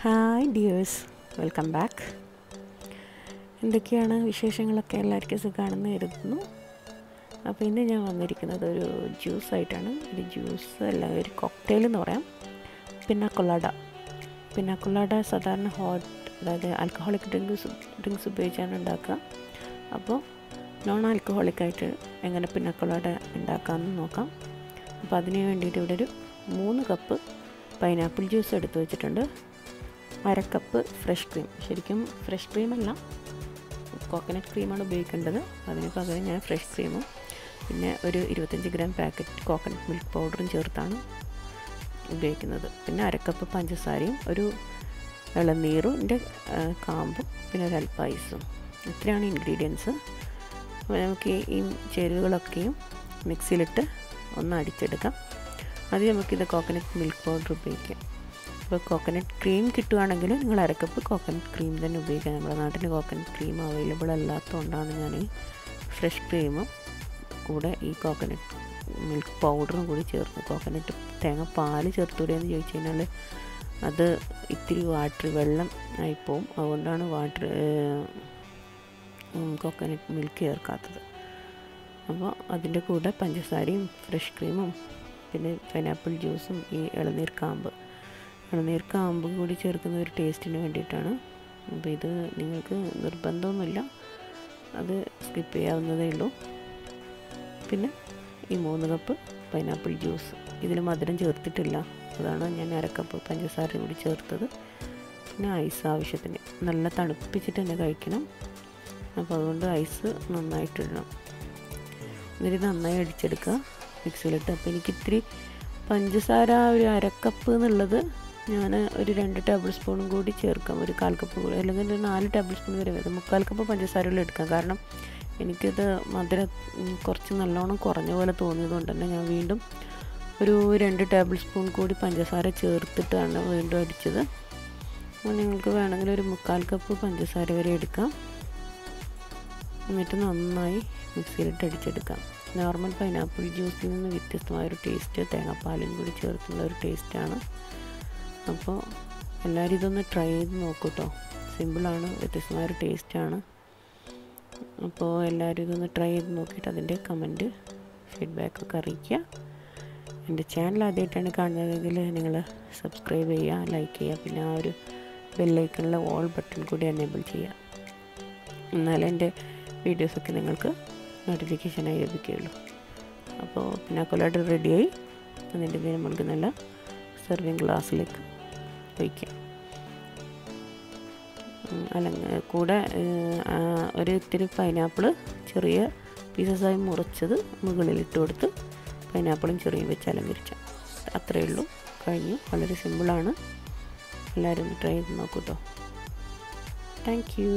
Hi dears welcome back എന്തൊക്കെയാണ് വിശേഷങ്ങളൊക്കെ എല്ലാവർക്കും സുഖമാണെന്ന് കരുതുന്നു. അപ്പോൾ ഇന്ന് ഞാൻ വന്നിരിക്കുന്നത് ഒരു ജ്യൂസ് ആയിട്ടാണ്. ഒരു ജ്യൂസ് അല്ല ഒരു കോക്ടെയിൽ എന്ന് പറയാം. പിന്നാക്കൊള്ളാഡ പിന്നാക്കൊള്ളാഡ സാധാരണ ഹോട്ട് അതായത് ആൽക്കഹോളിക് ഡ്രിങ്ക്സ് ഡ്രിങ്ക്സ് ഉപയോഗിച്ചാണ് ഉണ്ടാക്കുക. അപ്പോൾ നോൺ ആൽക്കഹോളിക് ആയിട്ട് എങ്ങനെ പിന്നാക്കൊള്ളാഡ ഉണ്ടാക്കാമെന്ന് നോക്കാം. അപ്പോൾ അതിന് വേണ്ടിയിട്ട് ഇവിടെ ഒരു മൂന്ന് കപ്പ് പൈനാപ്പിൾ ജ്യൂസ് എടുത്ത് വെച്ചിട്ടുണ്ട്. അര കപ്പ് ഫ്രഷ് ക്രീം. ശരിക്കും ഫ്രഷ് ക്രീമല്ല. കോക്കനട്ട് ക്രീമാണ് ഉപയോഗിക്കേണ്ടത്. അതിന് പകരം ഞാൻ ഫ്രഷ് ക്രീമും പിന്നെ ഒരു ഇരുപത്തഞ്ച് ഗ്രാം പാക്കറ്റ് കോക്കനട്ട് മിൽക്ക് പൗഡറും ചേർത്താണ് ഉപയോഗിക്കുന്നത്. പിന്നെ അരക്കപ്പ് പഞ്ചസാരയും ഒരു ഇളനീറിന്റെ കാമ്പും പിന്നെ ഒരു അൽപ്പായസും ഇത്രയാണ് ഇൻഗ്രീഡിയൻസ്. നമുക്ക് ഈ ചേരുവകളൊക്കെയും മിക്സിയിലിട്ട് ഒന്ന് അടിച്ചെടുക്കാം. അത് നമുക്കിത് കോക്കനട്ട് മിൽക്ക് പൗഡർ ഉപയോഗിക്കാം. ഇപ്പോൾ കോക്കനട്ട് ക്രീം കിട്ടുകയാണെങ്കിൽ നിങ്ങൾ അരക്കപ്പ് കോക്കനട്ട് ക്രീം തന്നെ ഉപയോഗിക്കാം നമ്മുടെ നാട്ടിൽ കോക്കനട്ട് ക്രീം അവൈലബിൾ അല്ലാത്തതുകൊണ്ടാണ് ഞാൻ ഫ്രഷ് ക്രീമും കൂടെ ഈ കോക്കനട്ട് മിൽക്ക് പൗഡറും കൂടി ചേർത്ത് കോക്കനട്ട് തേങ്ങ പാൽ ചേർത്തൂടെ എന്ന് ചോദിച്ചു കഴിഞ്ഞാൽ അത് ഇത്തിരി വാട്ടർ വെള്ളം ആയിപ്പോവും. അതുകൊണ്ടാണ് വാട്ടർ കോക്കനട്ട് മിൽക്ക് ചേർക്കാത്തത്. അപ്പോൾ അതിന്റെ കൂടെ പഞ്ചസാരയും ഫ്രഷ് ക്രീമും പിന്നെ പൈനാപ്പിൾ ജ്യൂസും ഈ ഇളനീർ കാമ്പ് ഇളനീർ അമ്പ് കൂടി ചേർക്കുന്ന ഒരു ടേസ്റ്റിന് വേണ്ടിയിട്ടാണ്. അപ്പോൾ ഇത് നിങ്ങൾക്ക് നിർബന്ധമൊന്നുമില്ല. അത് സ്കിപ്പ് ചെയ്യാവുന്നതേ ഉള്ളൂ. പിന്നെ ഈ മൂന്ന് കപ്പ് പൈനാപ്പിൾ ജ്യൂസ് ഇതിൽ മധുരം ചേർത്തിട്ടില്ല. അതാണ് ഞാൻ അരക്കപ്പ് പഞ്ചസാര കൂടി ചേർത്തത്. പിന്നെ ഐസ് ആവശ്യത്തിന്. നല്ല തണുപ്പിച്ചിട്ട് തന്നെ കഴിക്കണം. അപ്പോൾ അതുകൊണ്ട് ഐസ് നന്നായിട്ടിടണം. എന്നിട്ട് നന്നായി അടിച്ചെടുക്കുക. മിക്സിയിലിട്ട് അപ്പോൾ എനിക്ക് ഇത്തിരി പഞ്ചസാര ഒരു അരക്കപ്പ് എന്നുള്ളത് ഞാൻ ഒരു രണ്ട് ടേബിൾ സ്പൂണും കൂടി ചേർക്കാം. ഒരു കാൽ കപ്പ് കൂടി. അല്ലെങ്കിൽ ഒരു നാല് ടേബിൾ സ്പൂൺ വരെ വരും. മുക്കാൽ കപ്പ് പഞ്ചസാരകൾ എടുക്കാം. കാരണം എനിക്കിത് മധുര കുറച്ച് നല്ലോണം കുറഞ്ഞ പോലെ തോന്നിയതുകൊണ്ട് തന്നെ ഞാൻ വീണ്ടും ഒരു രണ്ട് ടേബിൾ സ്പൂൺ കൂടി പഞ്ചസാര ചേർത്തിട്ടാണ് വീണ്ടും അടിച്ചത്. അപ്പോൾ നിങ്ങൾക്ക് വേണമെങ്കിൽ ഒരു മുക്കാൽ കപ്പ് പഞ്ചസാര വരെ എടുക്കാം. എന്നിട്ട് നന്നായി മിക്സിയിലിട്ട് അടിച്ചെടുക്കാം. നോർമൽ പൈനാപ്പിൾ ജ്യൂസിൽ നിന്ന് വ്യത്യസ്തമായൊരു ടേസ്റ്റ് തേങ്ങാപ്പാലും കൂടി ചേർത്തുള്ള ഒരു ടേസ്റ്റാണ് അപ്പോൾ എല്ലാവരും ഇതൊന്ന് ട്രൈ ചെയ്ത് നോക്കൂ കേട്ടോ സിമ്പിളാണ് വ്യത്യസ്തമായൊരു ടേസ്റ്റാണ് അപ്പോൾ എല്ലാവരും ഇതൊന്ന് ട്രൈ ചെയ്ത് നോക്കിയിട്ട് അതിന്റെ കമന്റ് ഫീഡ്ബാക്കൊക്കെ അറിയിക്കുക. എന്റെ ചാനൽ ആദ്യമായിട്ടാണ് കാണുന്നതെങ്കിൽ നിങ്ങൾ സബ്സ്ക്രൈബ് ചെയ്യുക ലൈക്ക് ചെയ്യുക പിന്നെ ആ ഒരു ബെല്ലൈക്കണിലെ ഓൾ ബട്ടൺ കൂടി എനേബിൾ ചെയ്യുക. എന്നാലേ എന്റെ വീഡിയോസൊക്കെ നിങ്ങൾക്ക് നോട്ടിഫിക്കേഷനായി ലഭിക്കുകയുള്ളൂ. അപ്പോൾ പിന്നെ കൊലാഡ് റെഡിയായി അതിന്റെ നമുക്ക് നല്ല സെർവിങ് ഗ്ലാസ്സിലേക്ക് ഒഴിക്കാം അല്ലെങ്കിൽ കൂടെ ഒരു ഇത്തിരി പൈനാപ്പിൾ ചെറിയ പീസസായി മുറിച്ചത് മുകളിലിട്ട് കൊടുത്ത് പൈനാപ്പിളും ചെറിയ വെച്ച് അലങ്കരിക്കാം അത്രയേ ഉള്ളൂ. കഴിഞ്ഞു. വളരെ സിമ്പിളാണ് എല്ലാവരും ട്രൈ ചെയ്ത് നോക്കൂട്ടോ താങ്ക് യു